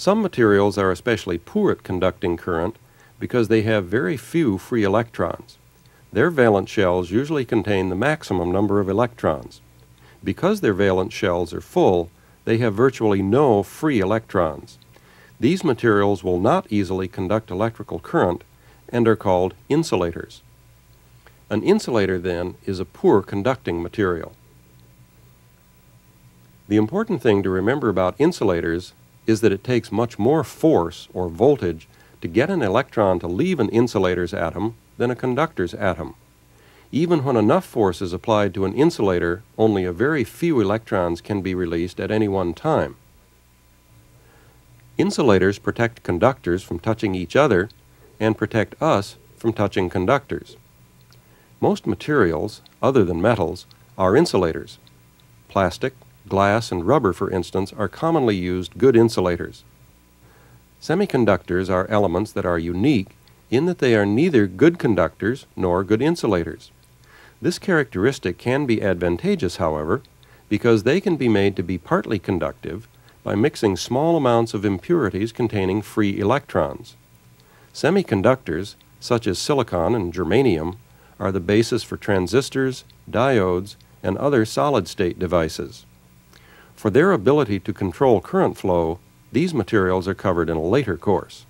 Some materials are especially poor at conducting current because they have very few free electrons. Their valence shells usually contain the maximum number of electrons. Because their valence shells are full, they have virtually no free electrons. These materials will not easily conduct electrical current and are called insulators. An insulator, then, is a poor conducting material. The important thing to remember about insulators is that it takes much more force or voltage to get an electron to leave an insulator's atom than a conductor's atom. Even when enough force is applied to an insulator, only a very few electrons can be released at any one time. Insulators protect conductors from touching each other and protect us from touching conductors. Most materials, other than metals, are insulators. Plastic, glass, and rubber, for instance, are commonly used good insulators. Semiconductors are elements that are unique in that they are neither good conductors nor good insulators. This characteristic can be advantageous, however, because they can be made to be partly conductive by mixing small amounts of impurities containing free electrons. Semiconductors, such as silicon and germanium, are the basis for transistors, diodes, and other solid-state devices. For their ability to control current flow, these materials are covered in a later course.